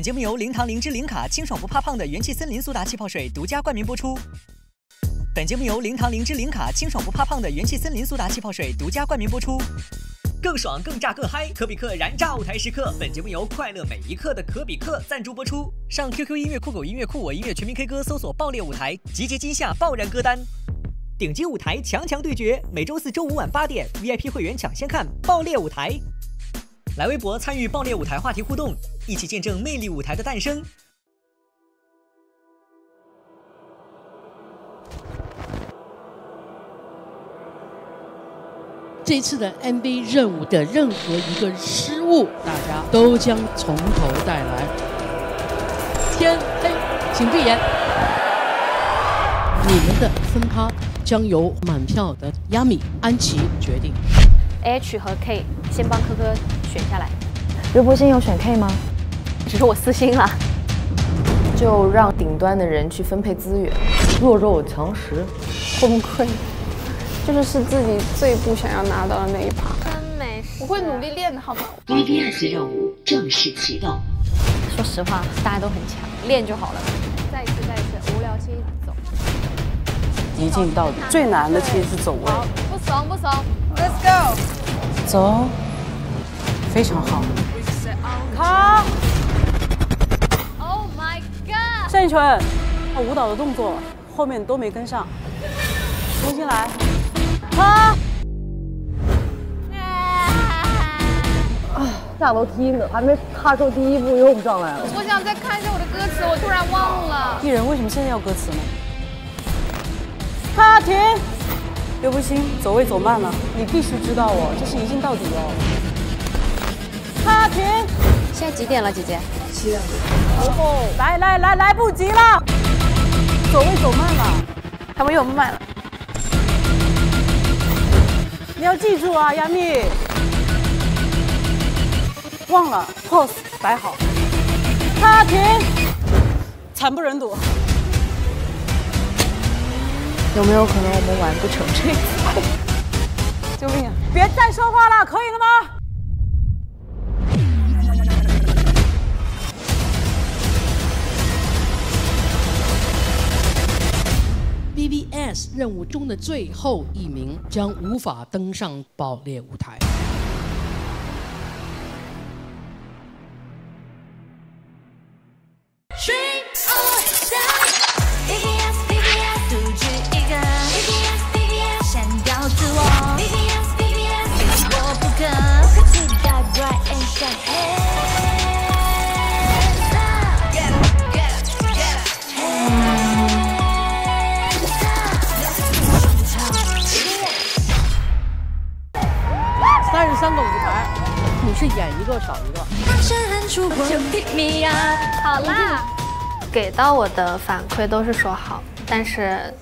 本节目由零糖灵芝零卡清爽不怕胖的元气森林苏打气泡水独家冠名播出。本节目由零糖灵芝零卡清爽不怕胖的元气森林苏打气泡水独家冠名播出。更爽更炸更嗨，可比克燃炸舞台时刻。本节目由快乐每一刻的可比克赞助播出。上 QQ 音乐酷狗音乐酷我音乐全民 K 歌，搜索爆裂舞台，集结今夏爆燃歌单。顶级舞台强强对决，每周四周五晚八点，VIP 会员抢先看爆裂舞台。来微博参与爆裂舞台话题互动，一起见证魅力舞台的诞生。这次的 MV 任务的任何一个失误，大家都将从头再来。天黑，请闭眼。你们的分趴将由满票的亚米安琪决定。H 和 K 先帮科科选下来，刘柏辛有选 K 吗？只是我私心了。就让顶端的人去分配资源，弱肉强食，崩溃，就是是自己最不想要拿到的那一把。真没事，我会努力练的，好吗 VBS 任务正式启动。说实话，大家都很强，练就好了。再一次，再一次，无聊期走。一镜到底，最难的其实是走位。好，不怂不怂。？Let's go。走，非常好。卡，Oh my 单一纯，舞蹈的动作后面都没跟上，重新来。啊，下楼梯呢，还没踏出第一步又上来了。我想再看一下我的歌词，我突然忘了。艺人为什么现在要歌词呢？他停，刘柏辛走位走慢了，你必须知道哦，这是一镜到底哦。他停，现在几点了，姐姐？七点哦，来来来，来不及了，走位走慢了。他们又慢了。你要记住啊，亚米，忘了 pose 摆好，卡停，惨不忍睹。有没有可能我们玩不成这个？救命啊！别再说话了，可以了吗？任务中的最后一名将无法登上爆裂舞台。是演一个少一个。好啦，给到我的反馈都是说好，但是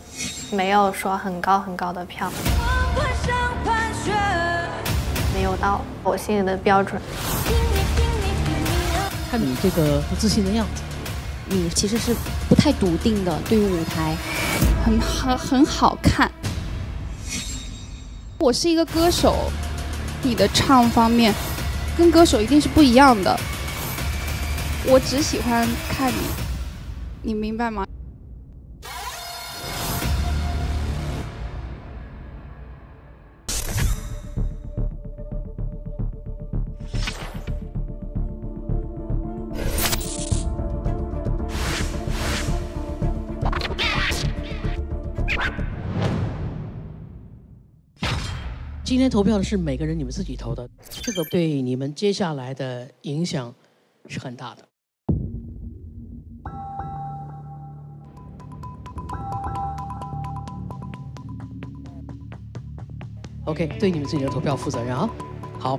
没有说很高很高的票，没有到我心里的标准。看你这个不自信的样子，你其实是不太笃定的，对于舞台。很很很好看。我是一个歌手，你的唱方面跟歌手一定是不一样的。我只喜欢看你，你明白吗？今天投票的是每个人你们自己投的，这个对你们接下来的影响是很大的。OK，对你们自己的投票负责任啊。好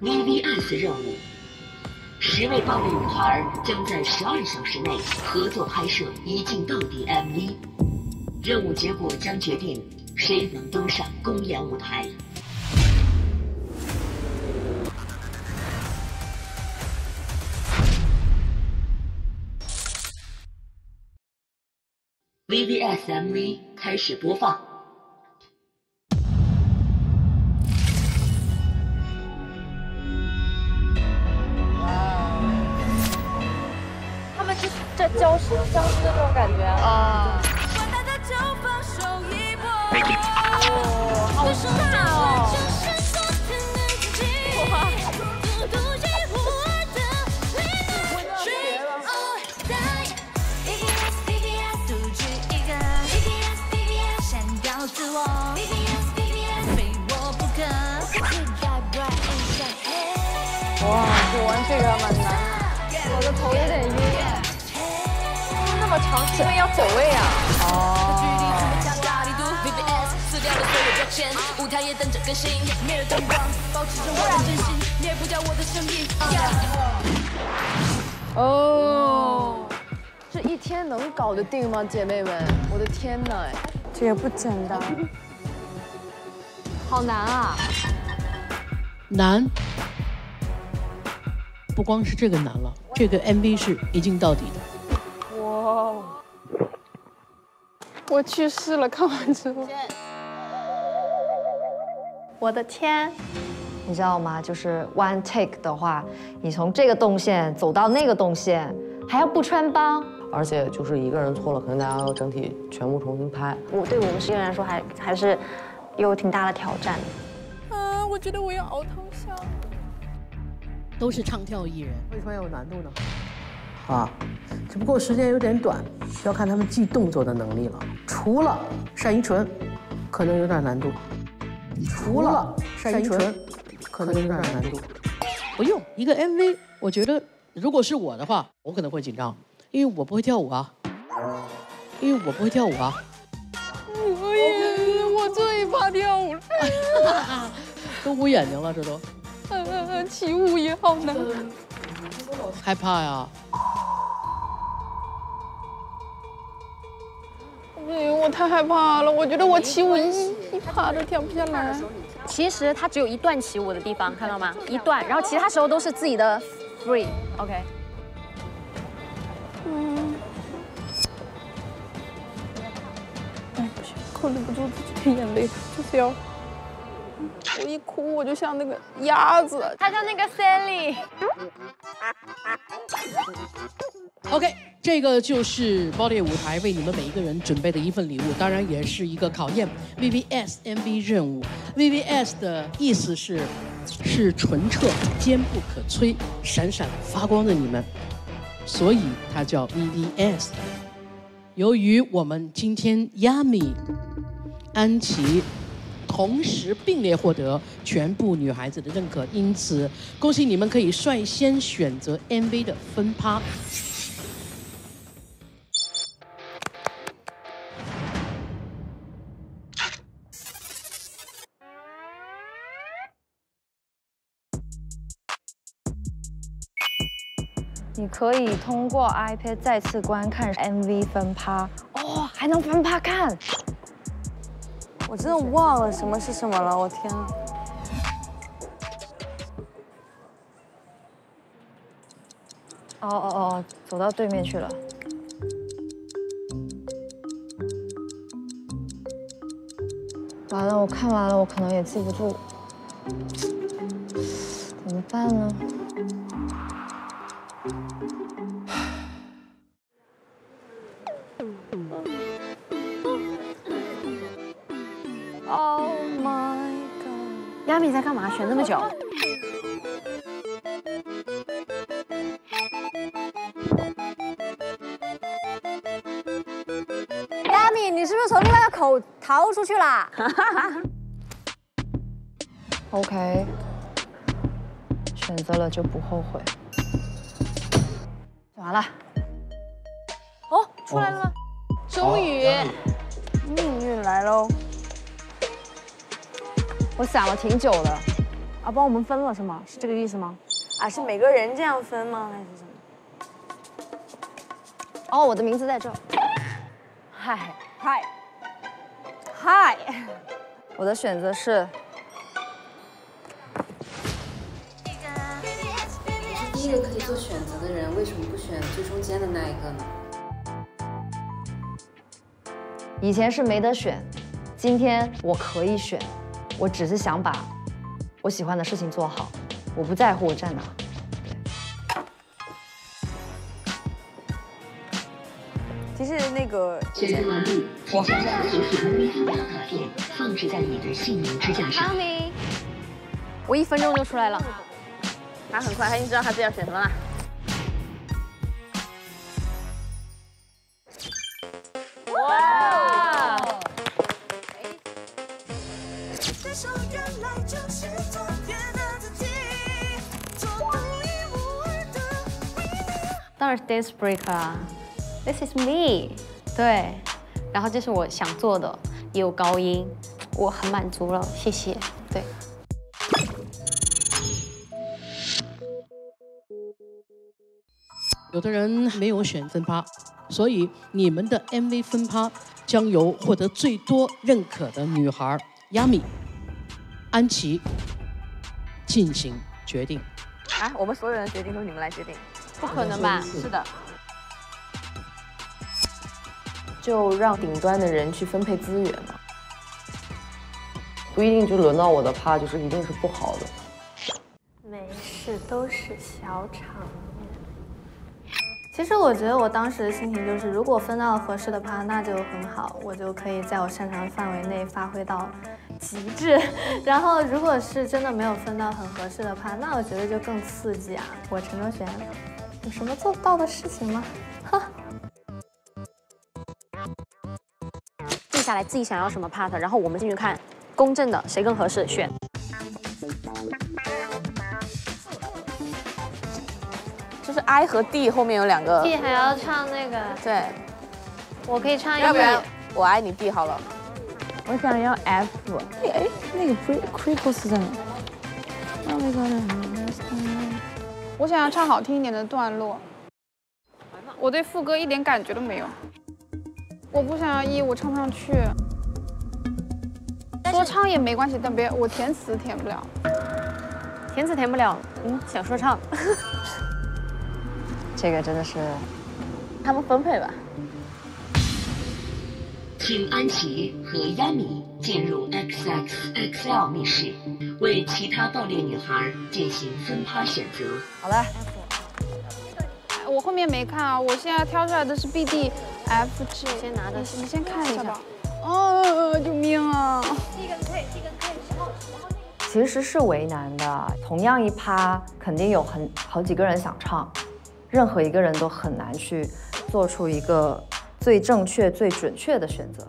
，VVS 任务，十位爆裂女孩将在十二小时内合作拍摄一镜到底 MV，任务结果将决定谁能登上公演舞台。VVS MV 开始播放。僵尸僵尸的那种感觉啊。哦，好帅哦！哇，我玩这个蛮难的，我的头有点晕。那么长，是因为要走位啊。哦。哦。这一天能搞得定吗，姐妹们？我的天哪！这也不简单。好难啊。难。不光是这个难了，这个 MV 是一镜到底的。我去世了，看完之后。我的天！你知道吗？就是 one take 的话，你从这个动线走到那个动线，还要不穿帮，而且就是一个人错了，可能大家要整体全部重新拍。我对我们十个人来说，还还是有挺大的挑战。啊，我觉得我要熬通宵。都是唱跳艺人，为什么要有难度呢？啊，只不过时间有点短，要看他们记动作的能力了。除了单依纯，可能有点难度。除了单依纯，可能有点难度。不用一个 MV，我觉得如果是我的话，我可能会紧张，因为我不会跳舞啊。因为我不会跳舞啊。我也，我最怕跳舞了。都捂眼睛了，这都。起舞也好难，害怕呀！哎呦，我太害怕了！我觉得我起舞一一趴都跳不下来。其实它只有一段起舞的地方，看到吗？一段，然后其他时候都是自己的 free。OK。嗯。哎，不行，控制不住自己的眼泪，就是要。我一哭，我就像那个鸭子，他叫那个 Sally。OK，这个就是爆裂舞台为你们每一个人准备的一份礼物，当然也是一个考验。VVS MV 任务，VVS 的意思是是纯澈、坚不可摧、闪闪发光的你们，所以它叫 VVS。由于我们今天 Yami、安琪。同时并列获得全部女孩子的认可，因此恭喜你们可以率先选择 MV 的分趴。你可以通过 iPad 再次观看 MV 分趴，哦，还能分趴看。我真的忘了什么是什么了，我天！哦哦哦，走到对面去了。完了，我看完了，我可能也记不住，怎么办呢？在干嘛？选那么久。亚米，你是不是从另外一个口逃出去了？OK，选择了就不后悔。完了。哦，出来了吗，终于，命运来喽。我想了挺久的，啊，帮我们分了是吗？是这个意思吗？啊，是每个人这样分吗？还是什么？哦，我的名字在这。嗨嗨嗨，我的选择是。第一个可以做选择的人，为什么不选最中间的那一个呢？以前是没得选，今天我可以选。我只是想把我喜欢的事情做好，我不在乎我站哪。其实那个选择完毕，请将所选 MV 分卡卡片放置在你的姓名支架上。我一分钟就出来了。他很快，他已经知道他自己要选什么了。Dance Break 啦，This is me，对，然后这是我想做的，也有高音，我很满足了，谢谢，对。有的人没有选分趴，所以你们的 MV 分趴将由获得最多认可的女孩亚米、安琪进行决定。啊，我们所有人的决定都是你们来决定？不可能吧？是的。就让顶端的人去分配资源嘛，不一定就轮到我的趴，就是一定是不好的。没事，都是小场面。其实我觉得我当时的心情就是，如果分到了合适的趴，那就很好，我就可以在我擅长的范围内发挥到极致。然后，如果是真的没有分到很合适的趴，那我觉得就更刺激啊！我陈卓璇有什么做不到的事情吗？哼。定下来自己想要什么 part，然后我们进去看，公正的谁更合适选。就是 I 和 D 后面有两个。D 还要唱那个。对。我可以唱一。要不然我爱你 D 好了。我想要 F。哎，那个 Cre Creepos 在哪？我想要唱好听一点的段落。我对副歌一点感觉都没有。我不想要一我唱不上去。说唱也没关系，但别我填词填不了。填词填不了，嗯，想说唱。这个真的是，他们分配吧。请安琪和亚米进入 XXXL 密室，为其他爆裂女孩进行分趴选择。好了。我后面没看啊，我现在挑出来的是 B D F G。先拿的，你先看一下吧。哦，救命啊！D 跟 K，D 跟 K 十号十号其实是为难的，同样一趴肯定有很好几个人想唱，任何一个人都很难去做出一个最正确、最准确的选择。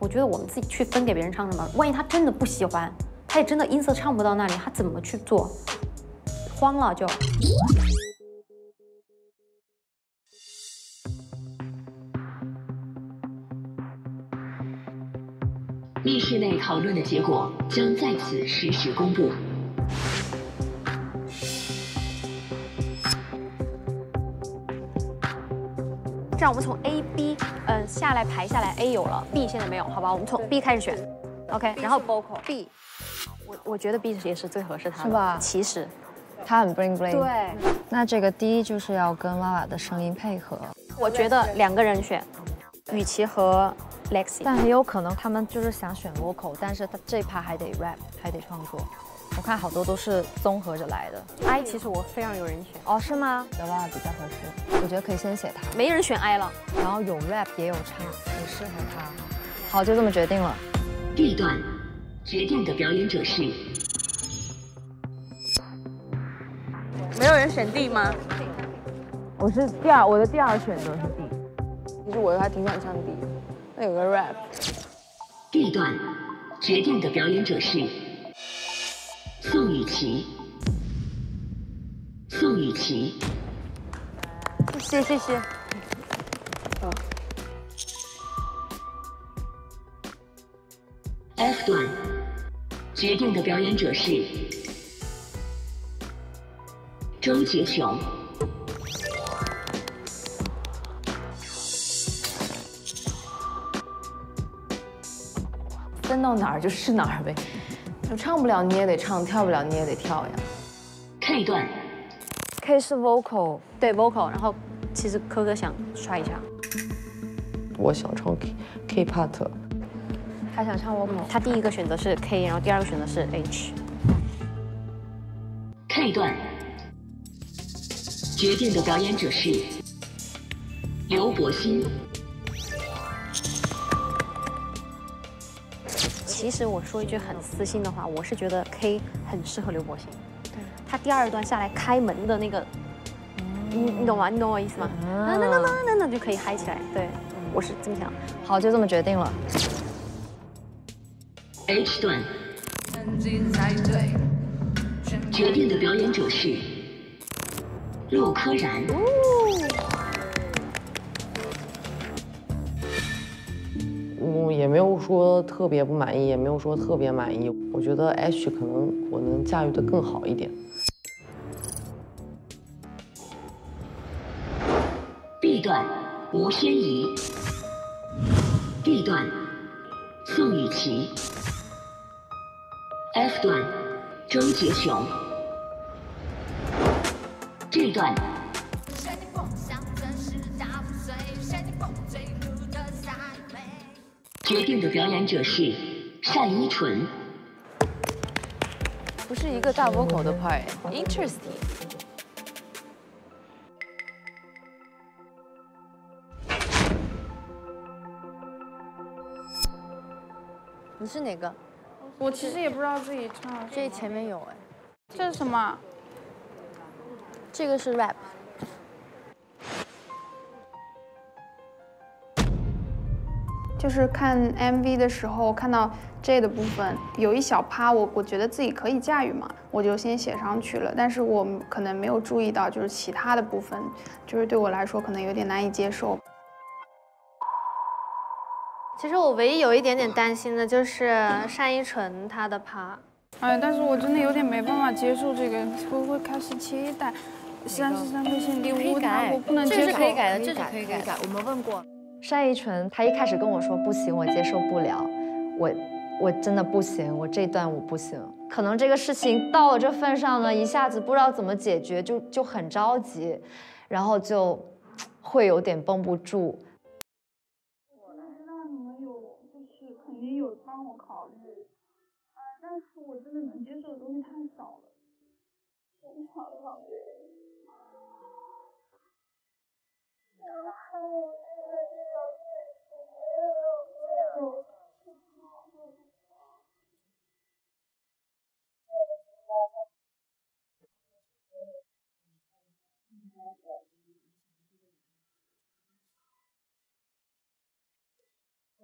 我觉得我们自己去分给别人唱什么，万一他真的不喜欢，他也真的音色唱不到那里，他怎么去做？慌了就。密室内讨论的结果将在此实时公布。这样我们从 A、B，嗯，下来排下来，A 有了，B 现在没有，好吧？我们从 B 开始选，OK，然后 vocal B，我我觉得 B 也是最合适他的，是吧？其实，他很 bling bling。对，那这个第一就是要跟娃娃的声音配合。我觉得两个人选，雨琦和 Lexi，但很有可能他们就是想选 vocal，但是他这一趴还得 rap，还得创作。我看好多都是综合着来的。I 其实我非常有人选，哦，是吗？娃娃比较合适，我觉得可以先写他。没人选 I 了，然后有 rap 也有唱，很适合他。好，就这么决定了。B 段决定的表演者是。没有人选 D 吗？我是第二，我的第二选择是 D。其实我还挺想唱 D，那有个 rap。D 段决定的表演者是宋雨琦。宋雨琦。谢谢谢谢。嗯。F 段决定的表演者是周杰雄。分到哪儿就是哪儿呗，就唱不了你也得唱，跳不了你也得跳呀。K 段，K 是 vocal，对 vocal，然后其实科哥想刷一下，我想唱 K K part，他想唱我母他第一个选择是 k 然后第二个选择是 h k 段。决定的表演者是刘柏辛。其实我说一句很私心的话我是觉得 k 很适合刘柏辛。他第二段下来开门的那个你你懂吗？你懂我意思吗？那那那那那那就可以嗨起来。对我是这么想。好就这么决定了。H 段，决定的表演者是陆柯燃。嗯，也没有说特别不满意，也没有说特别满意。我觉得 H 可能我能驾驭的更好一点。B 段吴宣仪，D 段宋雨琦，F 段庄杰雄，G 段决定的表演者是单依纯。不是一个大波口的 part，interesting。你是哪个？我其实也不知道自己唱。这前面有哎。这是什么？这个是 rap。就是看 MV 的时候，看到 J 的部分有一小趴，我我觉得自己可以驾驭嘛，我就先写上去了。但是我可能没有注意到，就是其他的部分，就是对我来说可能有点难以接受。其实我唯一有一点点担心的就是单依纯她的趴。哎，但是我真的有点没办法接受这个，会不会开始期待？三十三个线第五台我不能接受。这是可以改的，这是可以改的。我们问过。单依纯，她一开始跟我说不行，我接受不了，我我真的不行，我这段我不行。可能这个事情到了这份上呢，一下子不知道怎么解决，就就很着急，然后就会有点绷不住。我知道你们有，就是肯定有帮我考虑，啊，但是我真的能接受的东西太少了，非常讨厌。然后。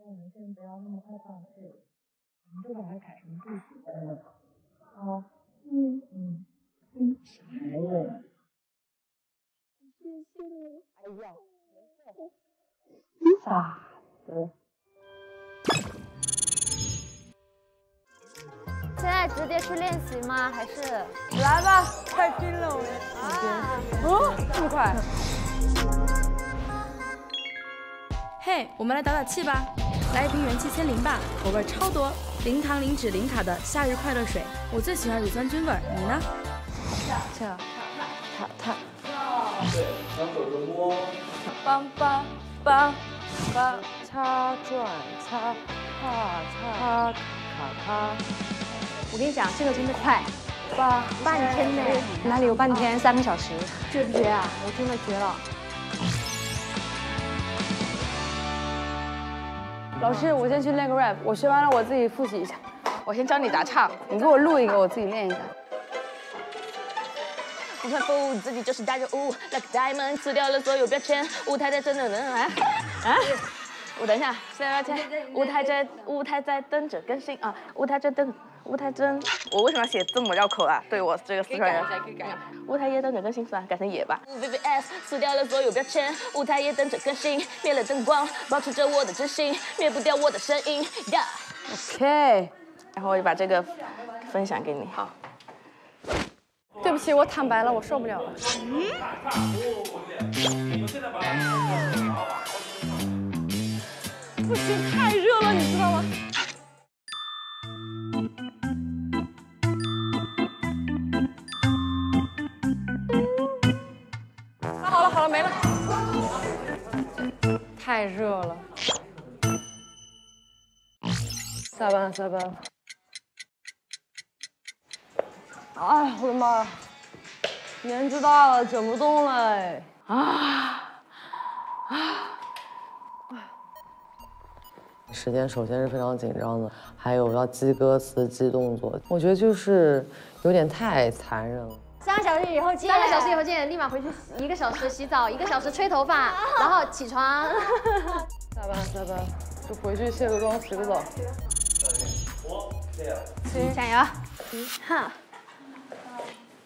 我们先不要那么快放弃，我们就把它改成不喜欢的。好。嗯嗯嗯。还有。谢谢你。哎呀。傻子。现在直接去练习吗？还是来吧，快拼了我们！啊，哦，这么快！嘿，我们来打打气吧，来一瓶元气森林吧，口味超多，零糖、零脂、零卡的夏日快乐水。我最喜欢乳酸菌味儿，你呢？跳，踏踏。对，两手就摸。梆梆梆梆，擦转擦，擦擦卡卡。我跟你讲，这个真的快，八半天呢，哪里有半天？三个小时，绝不绝啊？我真的绝了。老师，我先去练个 rap，我学完了我自己复习一下。我先教你打唱，你给我录一个，我自己练一下。不反复，自己就是大人物，like diamond，撕掉了所有标签，舞台在等等等啊啊！我等一下，现在舞台在舞台在等着更新啊，舞台在等。舞台真，我为什么要写这么绕口啊？对我这个四川人，舞台也等着更新，算了，改成野吧。VVS 撕掉了所有标签，舞台也等着更新，灭了灯光，保持着我的真心，灭不掉我的声音。呀 OK，然后我就把这个分享给你。好。对不起，我坦白了，我受不了了。不行，太热了，你知道吗？太热了。下班了下班了。哎，我的妈呀！年纪大了，整不动了哎。啊啊！时间首先是非常紧张的，还有要记歌词、记动作，我觉得就是有点太残忍了。三个小时以后见。三个小时以后见，立马回去一个小时洗澡，一个小时吹头发，然后起床。下班下班，就回去卸个妆、洗个澡。行，加油！哈。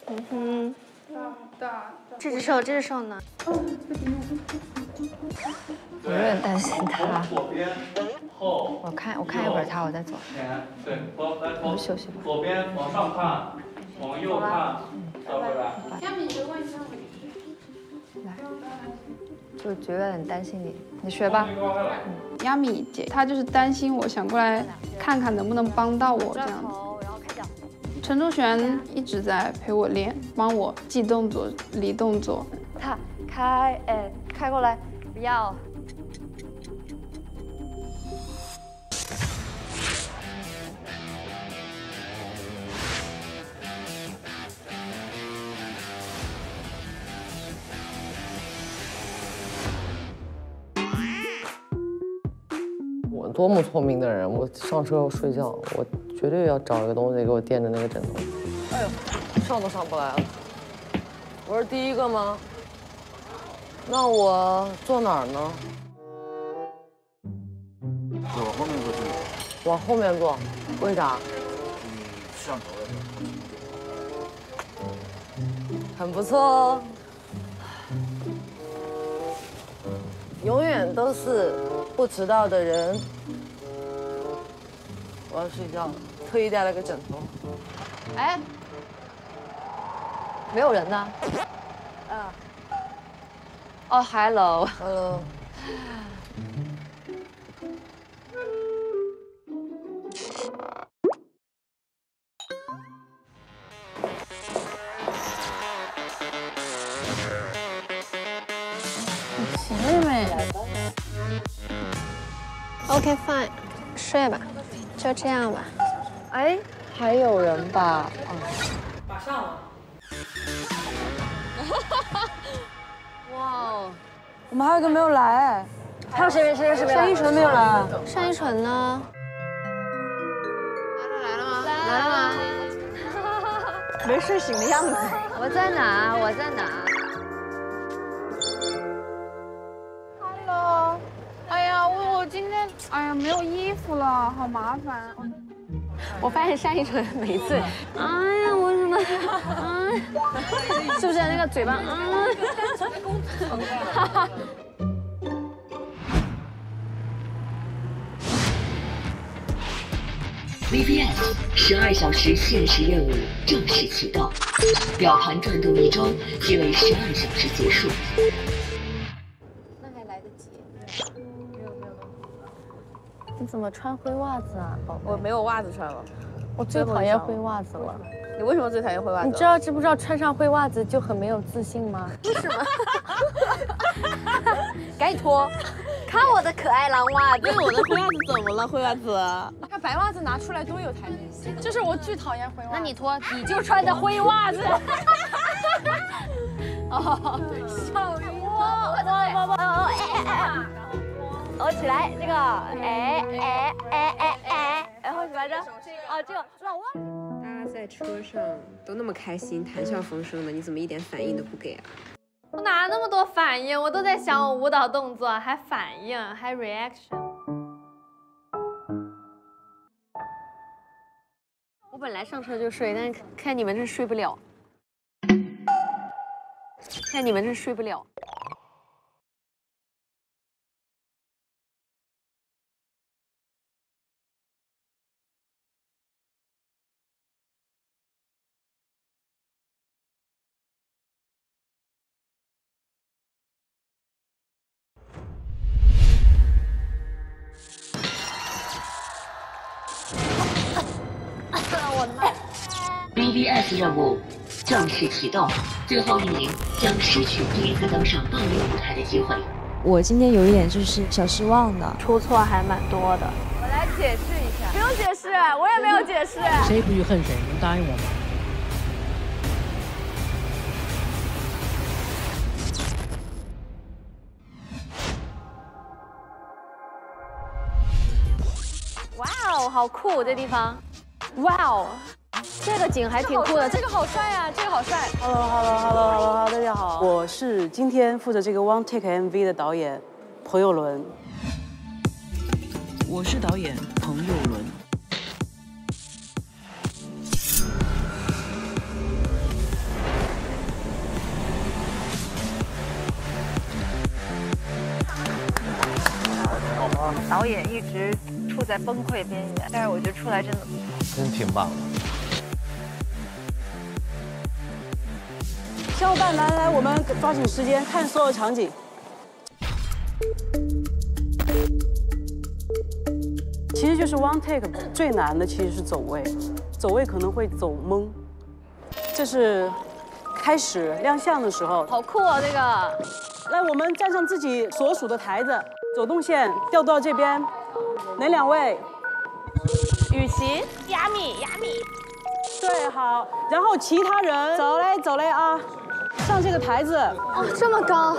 嗯哼。这只手，这只手呢？我有点担心他。我看，我看一会儿他，我再走。对，来，我们休息吧。左边往上看，往右看，就觉得很担心你，你学吧。亚米姐，她就是担心我，想过来看看能不能帮到我这样子。陈忠璇一直在陪我练，帮我记动作、理动作。他开，哎，开过来，不要。多么聪明的人，我上车要睡觉，我绝对要找一个东西给我垫着那个枕头。哎呦，上都上不来了。我是第一个吗？那我坐哪儿呢？往后面坐去。往后面坐，为啥？摄像头的。很不错哦。永远都是不迟到的人。我要睡觉了，特意带了个枕头。哎，没有人呢。嗯。哦，hello。Hello。OK fine，睡吧，就这样吧。哎，还有人吧？马上了。哇哦，我们还有一个没有来，还有谁谁谁没来？单依纯没有来。单依纯呢？来了吗？来了吗？没睡醒的样子。我在哪？我在哪哎呀没有衣服了，好麻烦。我发现单依纯每一次，哎呀，我什么，哎，是不是那个嘴巴？啊，哈哈。VBS 十二小时限时任务正式启动，表盘转动一周，即为十二小时结束。你怎么穿灰袜子啊，我没有袜子穿了。我最讨厌灰袜子了。你为什么最讨厌灰袜子？你知道知不知道穿上灰袜子就很没有自信吗？为什么？赶紧脱！看我的可爱蓝袜子。对，我的灰袜子怎么了？灰袜子？看白袜子拿出来多有台阶下。就是我巨讨厌灰袜子。那你脱，你就穿的灰袜子。哦，笑我我我我哎哦起来，这个哎哎哎哎哎，然后什么来着？哦，这个老汪。大家在车上都那么开心，谈笑风生的，你怎么一点反应都不给啊？我哪那么多反应？我都在想我舞蹈动作，还反应，还 reaction。我本来上车就睡，但是看你们这睡不了，看你们这睡不了。正式启动，最后一名将失去第一次登上暴力舞台的机会。我今天有一点就是小失望的，出错还蛮多的。我来解释一下，不用解释，我也没有解释。谁不许恨谁？能答应我吗？哇哦，好酷这地方，哇哦，这个景还挺酷的，这个好帅啊，这个好帅。Hello，Hello，Hello，Hello，大家好，我是今天负责这个 One Take MV 的导演彭友伦。我是导演彭友伦。导演一直处在崩溃边缘，但是我觉得出来真的真挺棒的。小伙伴，来来来，我们抓紧时间看所有场景。其实就是 one take 最难的其实是走位，走位可能会走懵。这是开始亮相的时候，好酷啊这个。来，我们站上自己所属的台子，走动线调度到这边。哪两位？雨琦、亚米、亚米。对，好。然后其他人走嘞，走嘞啊！上这个台子。哦，这么高。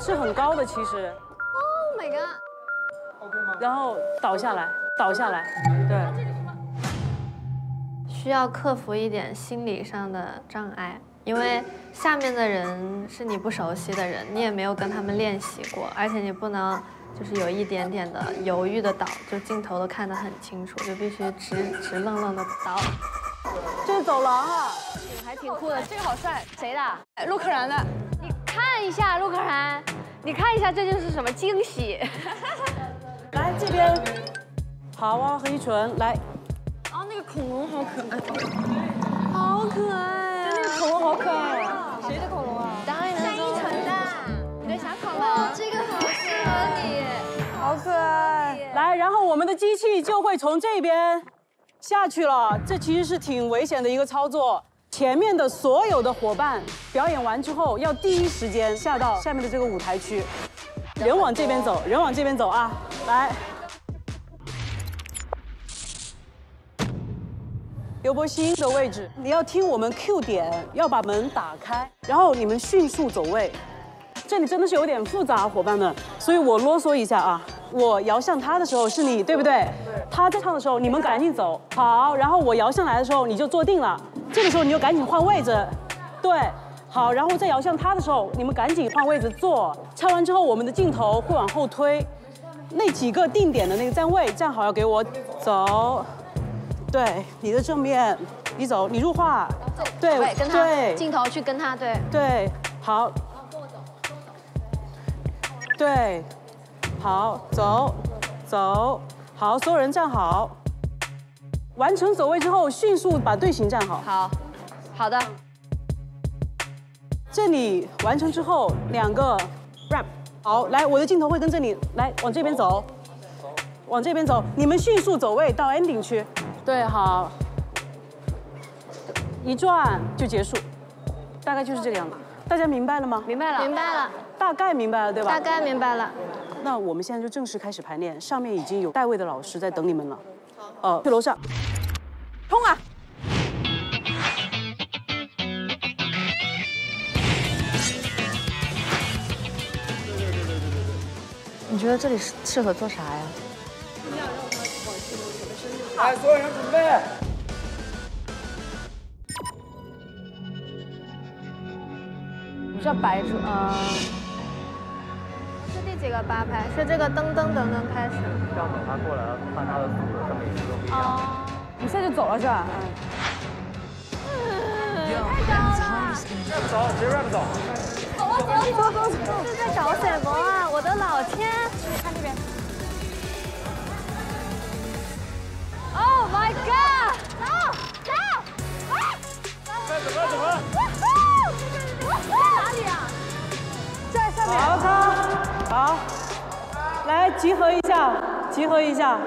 是很高的，其实。Oh my god！然后倒下来，倒下来，对。需要克服一点心理上的障碍，因为下面的人是你不熟悉的人，你也没有跟他们练习过，而且你不能就是有一点点的犹豫的倒，就镜头都看得很清楚，就必须直直愣愣的倒。这是走廊啊，还挺酷的，这个好帅，谁的？哎陆可然的。你看一下陆可然，你看一下这就是什么惊喜。来这边，好啊，何一纯来。哦，那个恐龙好可爱，好可爱、啊，那个恐龙好可爱啊！谁的恐龙啊？当然单依纯的，你的小恐龙，这个好适合你，好可爱。来，然后我们的机器就会从这边下去了，这其实是挺危险的一个操作。前面的所有的伙伴表演完之后，要第一时间下到下面的这个舞台区，人往这边走，人往这边走啊！来。刘柏辛的位置，你要听我们 Q 点，要把门打开，然后你们迅速走位。这里真的是有点复杂，伙伴们，所以我啰嗦一下啊。我摇向他的时候是你，对不对？他在唱的时候，你们赶紧走。好，然后我摇向来的时候，你就坐定了。这个时候你就赶紧换位置，对。好，然后再摇向他的时候，你们赶紧换位置坐。唱完之后，我们的镜头会往后推，那几个定点的那个站位站好，要给我走。对，你的正面，你走，你入画，对，跟他镜头去跟他，对，对，好，对，好，走，走，好，所有人站好，完成走位之后，迅速把队形站好，好，好的，这里完成之后，两个 rap，好，来，我的镜头会跟着你，来，往这边走，往这边走，你们迅速走位到 ending 区。对，好，一转就结束，大概就是这个样子。大家明白了吗？明白了，明白了，大概明白了，对吧？大概明白了。那我们现在就正式开始排练，上面已经有带位的老师在等你们了。呃，去楼上，冲啊！你觉得这里适适合做啥呀？来，所有人准备。你是要摆出啊？是第几个八拍？是这个噔噔噔噔开始。要等他过来了，看他的速度，他每次都不一样。哦，你现在就走了是吧？太高了！走，直接 rap 走。走啊走啊走走是在搞什么啊？我的老天！看这边。Oh my god！走走！啊！快走了走了！在哪里啊？在上面。好，来集合一下，集合一下。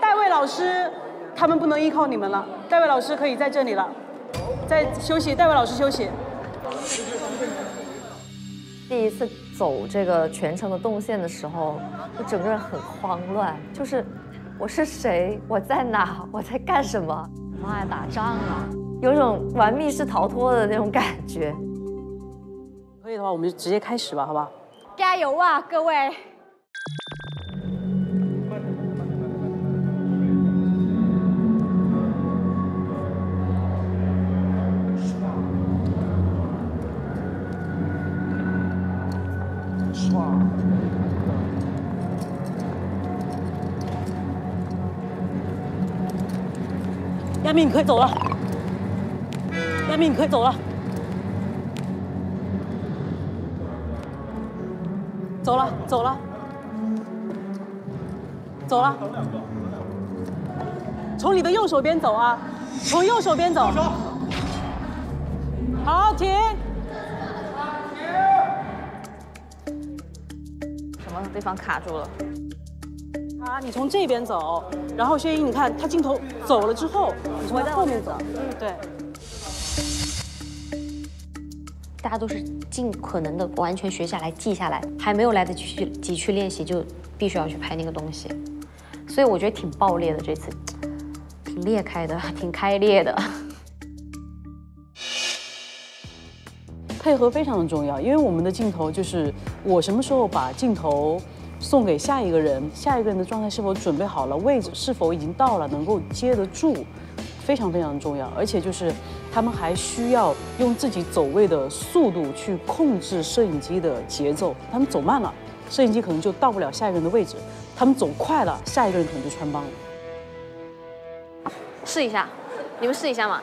戴卫老师，他们不能依靠你们了。戴卫老师可以在这里了，在休息。戴卫老师休息。第一次走这个全程的动线的时候，我整个人很慌乱，就是我是谁，我在哪，我在干什么？妈呀，打仗啊！有种玩密室逃脱的那种感觉。可以的话，我们就直接开始吧，好不好？加油啊，各位！亚米，你可以走了。亚米，你可以走了。走了，走了，走了。从你的右手边走啊，从右手边走。好，停。什么地方卡住了？啊，你从这边走，然后薛英，你看他镜头走了之后，你从后面走。对。大家都是尽可能的完全学下来、记下来，还没有来得及去及去练习，就必须要去拍那个东西，所以我觉得挺爆裂的这次，挺裂开的，挺开裂的。配合非常的重要，因为我们的镜头就是我什么时候把镜头送给下一个人，下一个人的状态是否准备好了，位置是否已经到了，能够接得住，非常非常重要。而且就是他们还需要用自己走位的速度去控制摄影机的节奏。他们走慢了，摄影机可能就到不了下一个人的位置；他们走快了，下一个人可能就穿帮了。试一下，你们试一下嘛。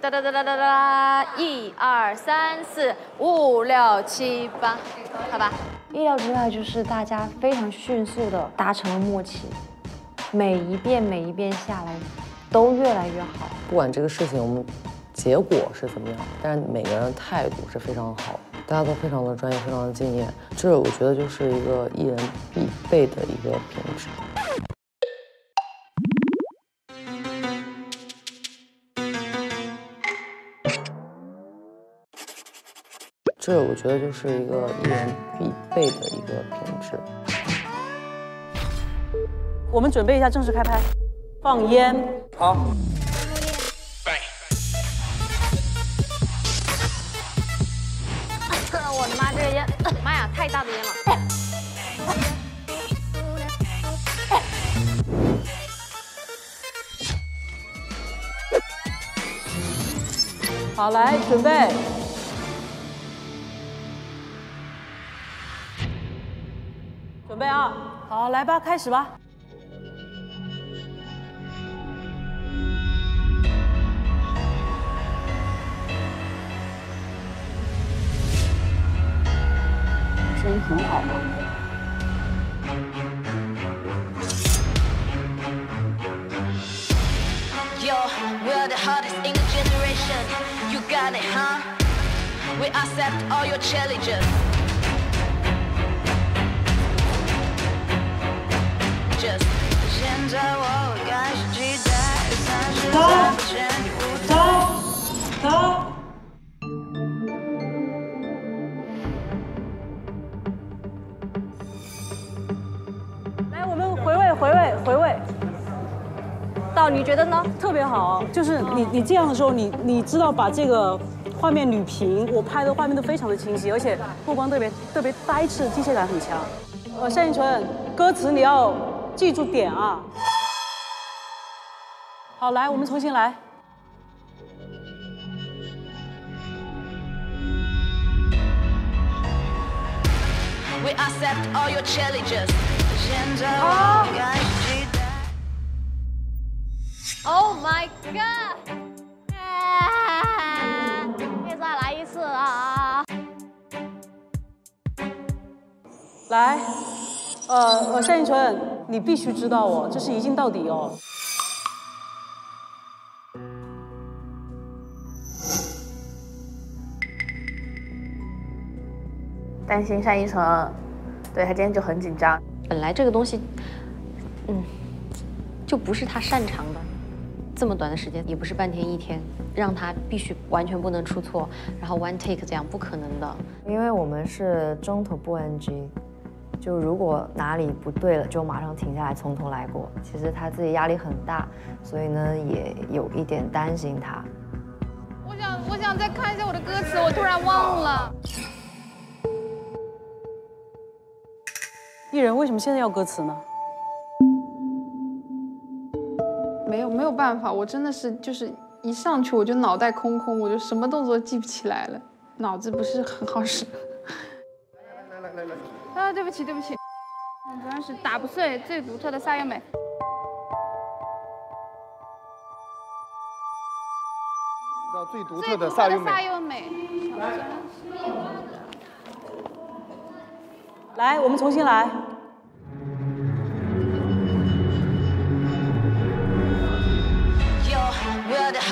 哒哒哒哒哒哒，一二三四五六七八，好吧。意料之外就是大家非常迅速的达成了默契，每一遍每一遍下来都越来越好。不管这个事情我们结果是怎么样，但是每个人的态度是非常好，大家都非常的专业，非常的敬业，这我觉得就是一个艺人必备的一个品质。这我觉得就是一个艺人必备的一个品质。我们准备一下正式开拍，放烟。好。我的妈，这个烟，妈呀，太大的烟了。好，来准备。准备啊，好，来吧，开始吧。很好嘛。Yo, we're the hottest in the generation. You got it, huh? We accept all your challenges. Just 现在我开始期待，三十三不前不走，走。你觉得呢？特别好，就是你你这样的时候，你你知道把这个画面捋平，我拍的画面都非常的清晰，而且目光特别特别呆滞，机械感很强。呃，单依纯，歌词你要记住点啊。好，来，我们重新来。We accept all your challenges. Oh my god！可以再来一次啊！来，呃呃，单依纯，你必须知道哦，这是一镜到底哦。担心单依纯，对他今天就很紧张。本来这个东西，嗯，就不是他擅长的。这么短的时间，也不是半天一天，让他必须完全不能出错，然后 one take 这样不可能的。因为我们是中途不 NG，就如果哪里不对了，就马上停下来从头来过。其实他自己压力很大，所以呢也有一点担心他。我想，我想再看一下我的歌词，我突然忘了。艺人为什么现在要歌词呢？没有没有办法，我真的是就是一上去我就脑袋空空，我就什么动作记不起来了，脑子不是很好使。来来来来。啊，对不起对不起，主要是打不碎最独特的萨优美。到最独特的独特的飒优美。飒优美。来，我们重新来。we're the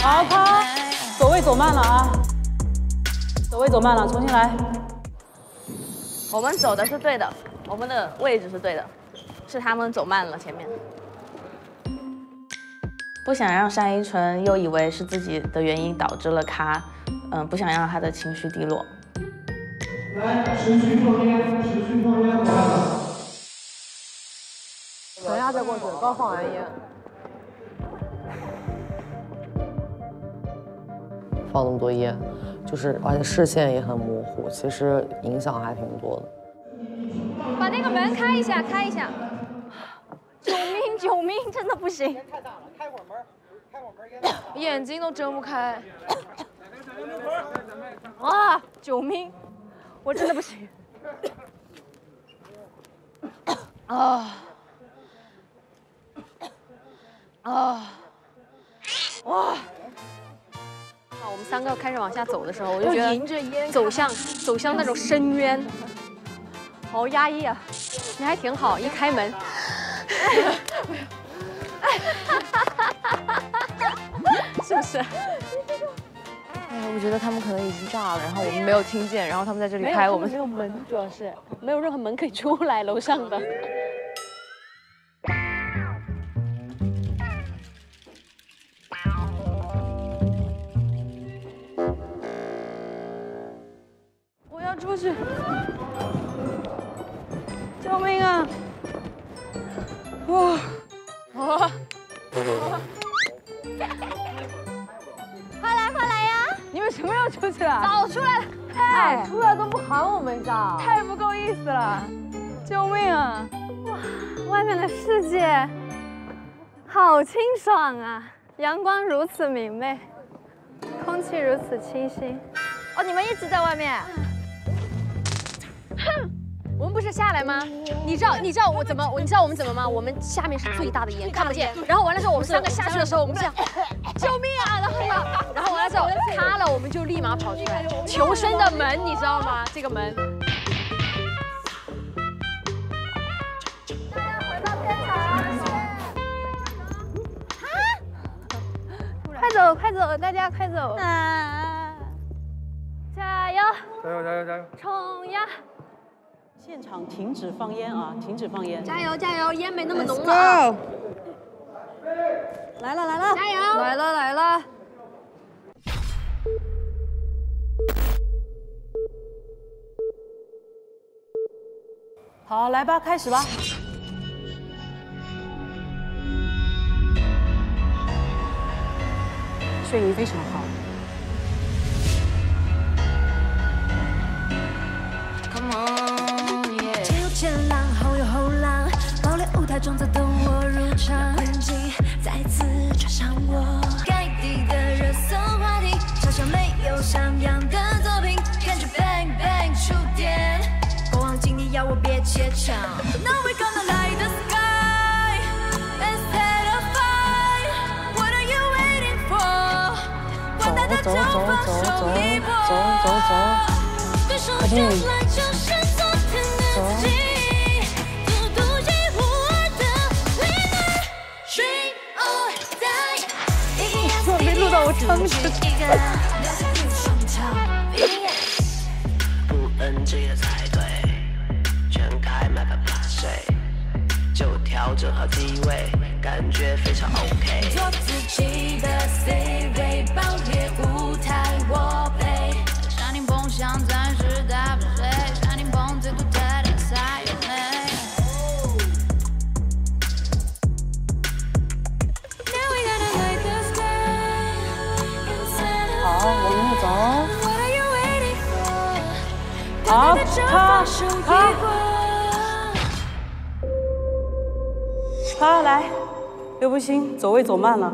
好，趴，走位走慢了啊，走位走慢了，重新来。我们走的是对的，我们的位置是对的，是他们走慢了前面。不想让单依纯又以为是自己的原因导致了他，嗯，不想让他的情绪低落。来，持续放烟，持续放烟。等一下再过去，刚放完烟。放那么多烟，就是而且视线也很模糊，其实影响还挺多的。把那个门开一下，开一下。救命！救命！真的不行。眼睛都睁不开。啊！救命！我真的不行。啊！啊！哇！啊！我们三个开始往下走的时候，我就觉得迎着烟走向走向那种深渊，好压抑啊！你还挺好，一开门，是不是？哎呀，我觉得他们可能已经炸了，然后我们没有听见，然后他们在这里拍我们。没有门，主要是没有任何门可以出来，楼上的。清爽啊！阳光如此明媚，空气如此清新。哦，你们一直在外面。哼，我们不是下来吗？你知道你知道我怎么？你知道我们怎么吗？我们下面是最大的烟，看不见。然后完了之后，我们三个下去的时候，我们这样，救命啊！然后呢，然后完了之后塌了，我们就立马跑出来，求生的门，你知道吗？这个门。走快走，大家快走！啊加油！加油加油加油！冲呀！现场停止放烟啊！停止放烟！加油加油，烟没那么浓了啊。go 来了来了！加油！来了来了！好，来吧，开始吧。睡意非常好。Come on，前有前浪，后有后浪，爆裂舞台中在等我入场，困境再次追上我。该地的热搜话题，嘲笑没有像样的作品，感觉 bang bang 触电，过往经历要我别怯场。二的 winner。Dream or die，一样我没录到我撑着一个留在你双脚。不 NG 的才对，全开麦就调整好机位，感觉非常 OK。做自己的 C 位，爆好，来，刘步星，走位走慢了。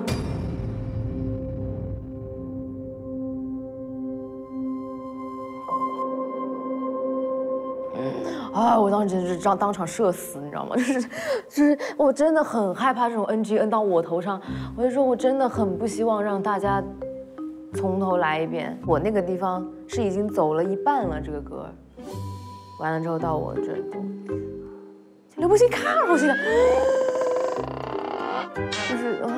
啊！我当时简直是当当场社死，你知道吗？就是就是，我真的很害怕这种 N G N 到我头上。我就说，我真的很不希望让大家从头来一遍。我那个地方是已经走了一半了，这个歌，完了之后到我这，刘柏辛看着我去了，就是啊，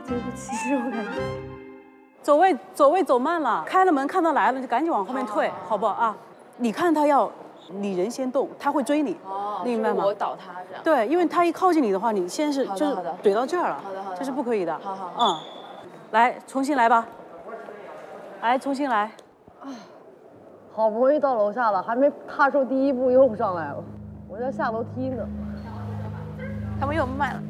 对不起，我感觉。走位走位走慢了，开了门看到来了就赶紧往后面退，好不好啊？你看他要你人先动，他会追你，你明白吗？我倒他这样。对，因为他一靠近你的话，你先是就是怼到这儿了，好的好的这是不可以的。好好嗯，来重新来吧，来重新来。好不容易到楼下了，还没踏出第一步又上来了，我在下楼梯呢。他们又慢了。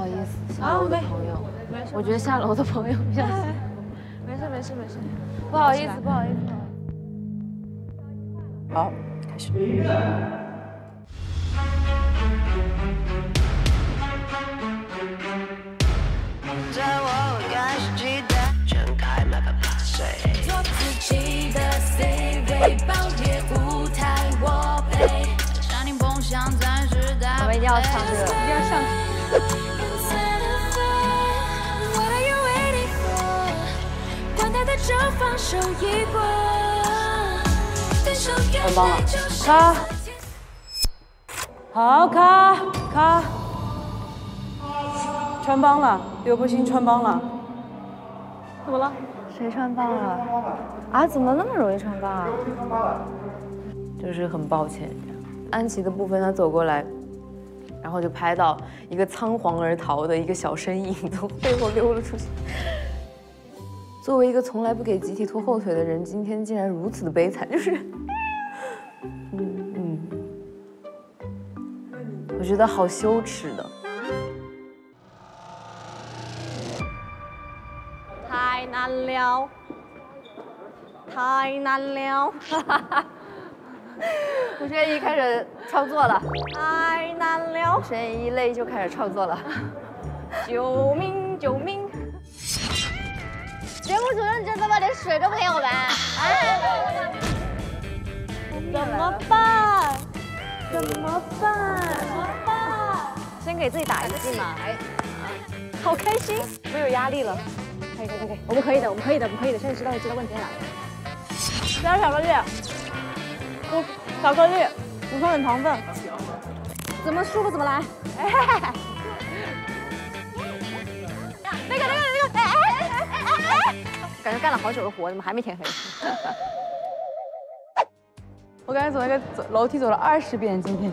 不好意思，下楼的朋友，我觉得下楼的朋友比较。没事没事没事，不好意思，不好意思。好，开始。我们一定要唱这个，一定要上。很棒了来就是咔，好咔咔，穿帮了，刘柏辛穿帮了。怎么了？谁穿帮了？啊，怎么那么容易穿帮啊？就是很抱歉，安琪的部分他走过来，然后就拍到一个仓皇而逃的一个小身影从背后溜了出去。作为一个从来不给集体拖后腿的人，今天竟然如此的悲惨，就是，嗯嗯，我觉得好羞耻的。太难了，太难了。吴宣一开始创作了，太难了。吴宣一累就开始创作了。救 命救命！节目组认真的吗？连水都不给我们？啊？怎么办？怎么办？怎么办？先给自己打一个气嘛。好开心，没有压力了。可以可以可以，我们可以的，我们可以的，我们可以的。现在知道知道问题在哪里。加巧克力，不，巧克力，补充点糖分。怎么舒服怎么来。哎。那个那个那个，哎哎！感觉干了好久的活，怎么还没天黑？我刚才走那个走楼梯走了二十遍，今天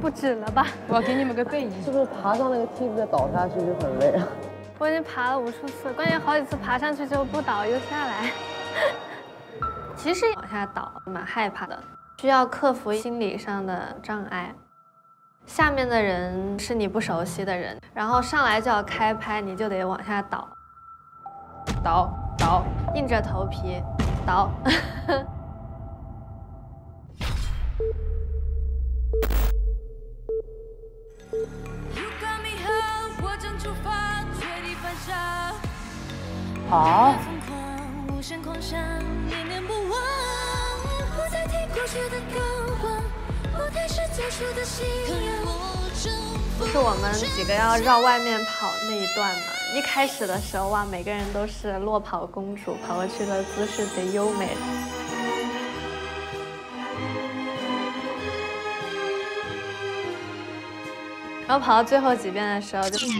不止了吧？我要给你们个背影。是不是爬上那个梯子再倒下去就很累啊？我已经爬了无数次，关键好几次爬上去之后不倒又下来。其实往下倒蛮害怕的，需要克服心理上的障碍。下面的人是你不熟悉的人，然后上来就要开拍，你就得往下倒，倒倒，硬着头皮倒。好。是我们几个要绕外面跑那一段嘛。一开始的时候哇，每个人都是落跑公主，跑过去的姿势贼优美。然后跑到最后几遍的时候就。加油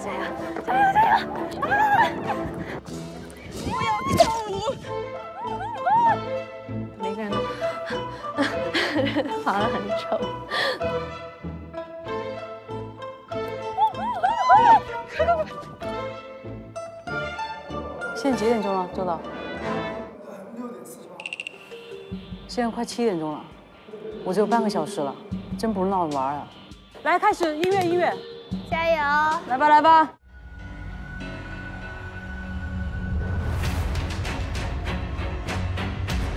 加油加油加油！不要跳舞。每个人都 跑得很丑。现在几点钟了，周导？现在快七点钟了，我只有半个小时了，真不是闹着玩啊！来开始音乐音乐，加油！来吧来吧。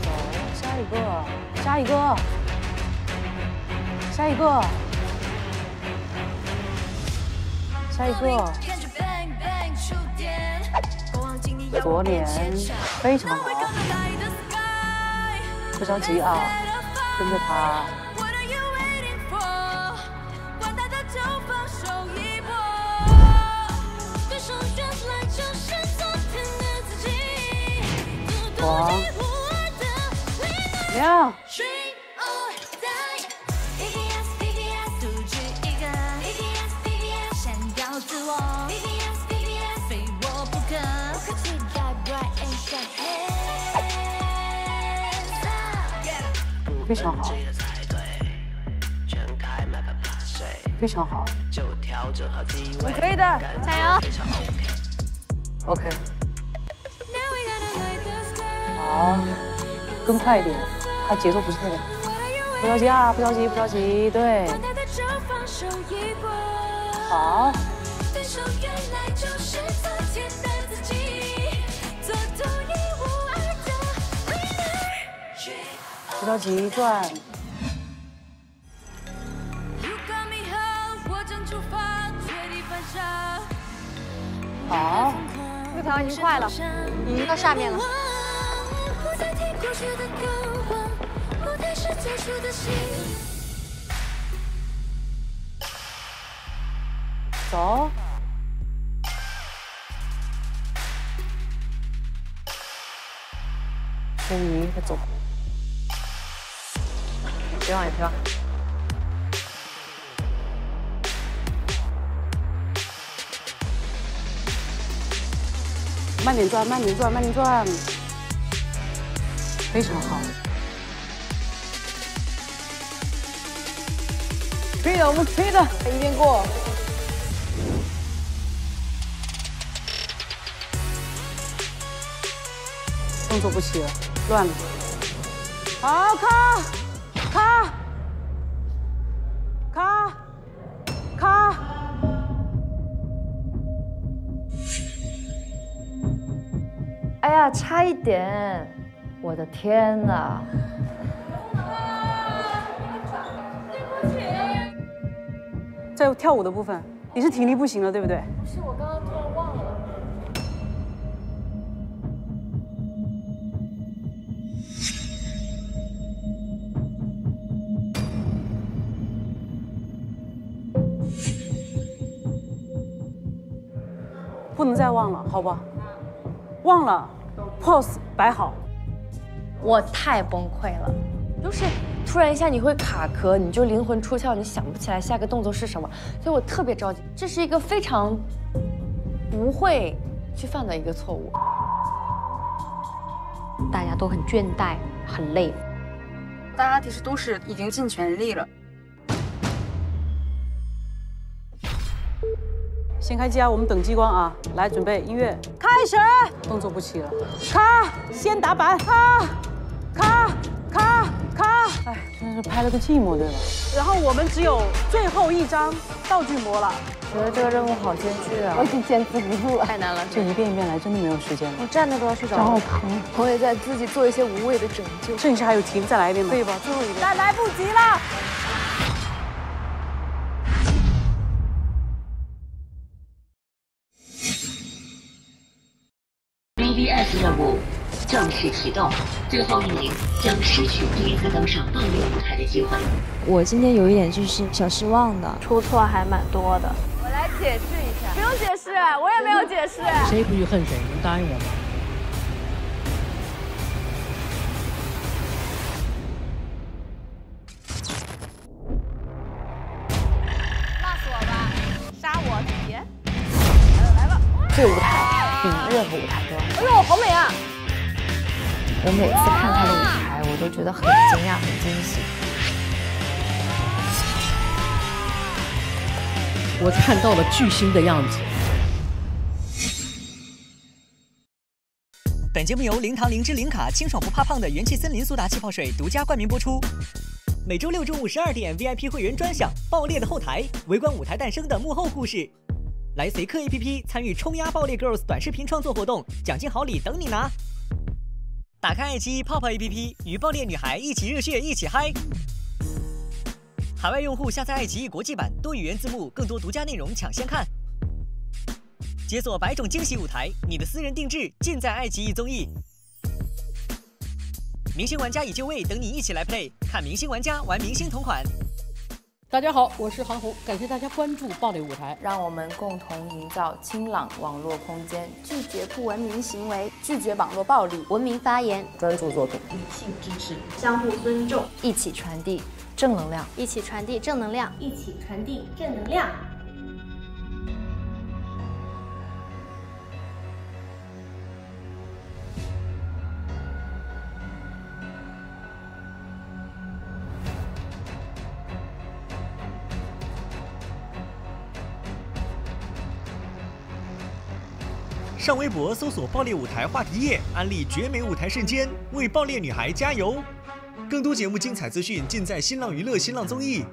走，下一个，下一个，下一个，下一个。左脸非常好，不着急啊，跟着他。黄，亮。非常好，非常好，你可以的，加油！OK，好，更快一点，他节奏不是特别，不着急啊，不着急，不着急，对，好，不着急，转。好，这条已经快了，已经到下面了。走。终于，快走。别往里飘。慢点转，慢点转，慢点转，非常好。可以的，我们可以的，一边过。动作不齐了，乱了。好，卡，卡，卡，卡。哎呀，差一点！我的天哪！在跳舞的部分，你是体力不行了，对不对？忘了，好吧？忘了，pose 摆好。我太崩溃了，就是突然一下你会卡壳，你就灵魂出窍，你想不起来下个动作是什么，所以我特别着急。这是一个非常不会去犯的一个错误。大家都很倦怠，很累。大家其实都是已经尽全力了。先开机啊！我们等激光啊！来，准备音乐开始。动作不齐了，咔！先打板，咔，咔，咔，咔！哎，真是拍了个寂寞，对吧？然后我们只有最后一张道具膜了。觉得这个任务好艰巨啊！我已经坚持不住了，太难了。这一遍一遍来，真的没有时间了。我站着都要睡着了。好疼。我也在自己做一些无谓的拯救。剩下还有题，再来一遍吧。可以吧？最后一遍。但来不及了。启动，最后一名将失去第一次登上暴力舞台的机会。我今天有一点就是小失望的，出错还蛮多的。我来解释一下，不用解释，我也没有解释。谁不去恨谁？能答应我吗？骂死我吧，杀我姐姐！来吧来吧，这舞台比任何舞台都要。哎呦，好美啊！我每次看他的舞台，我都觉得很惊讶、很惊喜。我看到了巨星的样子。本节目由零糖灵芝零卡清爽不怕胖的元气森林苏打气泡水独家冠名播出。每周六中午十二点，VIP 会员专享《爆裂的后台》，围观舞台诞生的幕后故事。来随客 APP 参与冲压《爆裂 Girls》短视频创作活动，奖金好礼等你拿！打开爱奇艺泡泡 APP，与爆裂女孩一起热血，一起嗨！海外用户下载爱奇艺国际版，多语言字幕，更多独家内容抢先看。解锁百种惊喜舞台，你的私人定制尽在爱奇艺综艺。明星玩家已就位，等你一起来 play，看明星玩家玩明星同款。大家好，我是韩红，感谢大家关注暴力舞台，让我们共同营造清朗网络空间，拒绝不文明行为，拒绝网络暴力，文明发言，专注作品，理性支持，相互尊重，一起传递正能量，一起传递正能量，一起传递正能量。上微博搜索“爆裂舞台”话题页，安利绝美舞台瞬间，为爆裂女孩加油！更多节目精彩资讯尽在新浪娱乐、新浪综艺。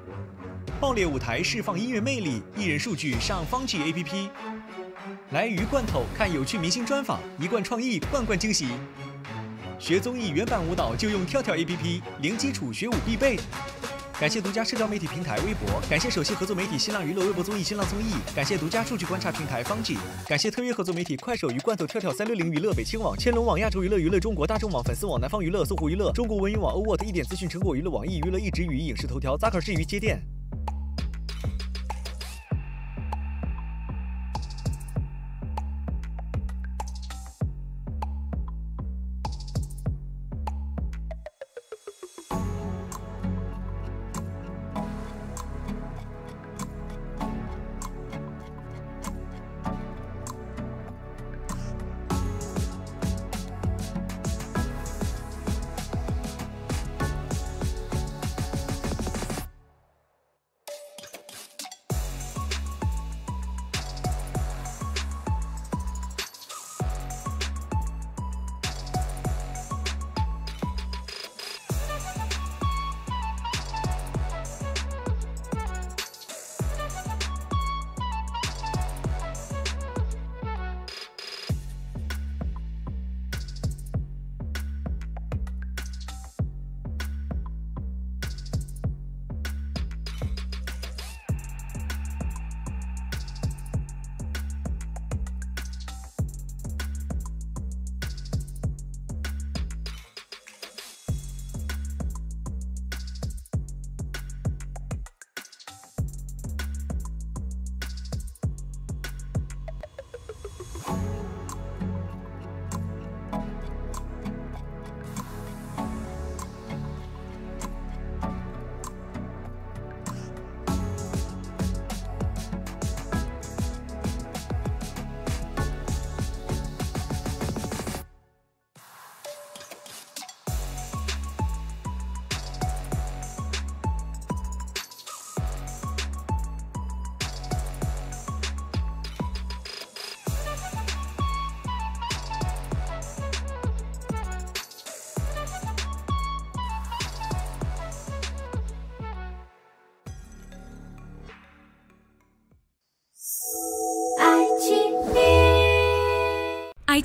爆裂舞台释放音乐魅力，艺人数据上方 G APP。来鱼罐头看有趣明星专访，一贯创意，罐罐惊喜。学综艺原版舞蹈就用跳跳 APP，零基础学舞必备。感谢独家社交媒体平台微博，感谢首席合作媒体新浪娱乐微博综艺新浪综艺，感谢独家数据观察平台方 G，感谢特约合作媒体快手鱼罐头跳跳三六零娱乐北青网千龙网亚洲娱乐娱乐中国大众网粉丝网南方娱乐搜狐娱乐中国文娱网欧沃特一点资讯成果娱乐网易娱乐一直语影视头条 Zaker 至于接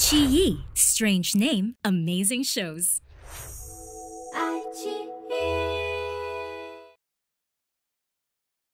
电。iQIYI, strange name, amazing shows.